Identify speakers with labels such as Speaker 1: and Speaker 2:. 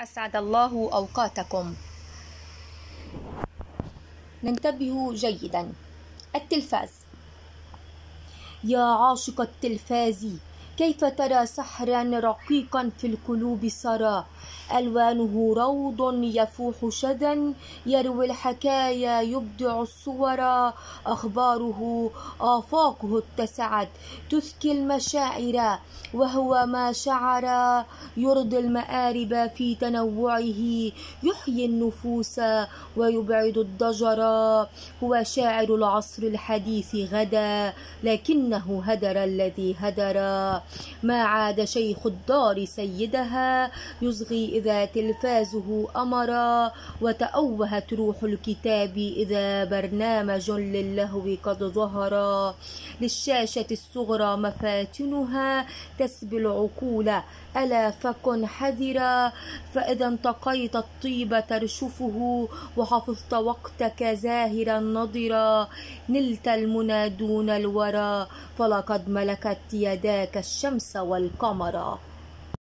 Speaker 1: أسعد الله أوقاتكم. ننتبه جيدا. التلفاز. يا عاشق التلفاز. كيف ترى سحرا رقيقا في القلوب سرى؟ ألوانه روض يفوح شذا يروي الحكايا يبدع الصور أخباره آفاقه اتسعت تثكي المشاعر وهو ما شعر. يرضي المآرب في تنوعه يحيي النفوس ويبعد الضجر. هو شاعر العصر الحديث غدا لكنه هدر الذي هدر. ما عاد شيخ الدار سيدها يصغي إذا تلفازه أمرا وتأوهت روح الكتاب إذا برنامج للهو قد ظهر للشاشة الصغرى مفاتنها تسبي العقول ألا فكن حذرا. فإذا انتقيت الطيب ترشفه وحفظت وقتك زاهرا نضرا. نلت المنى دون الورى فلقد ملكت يداك الشمس والقمر.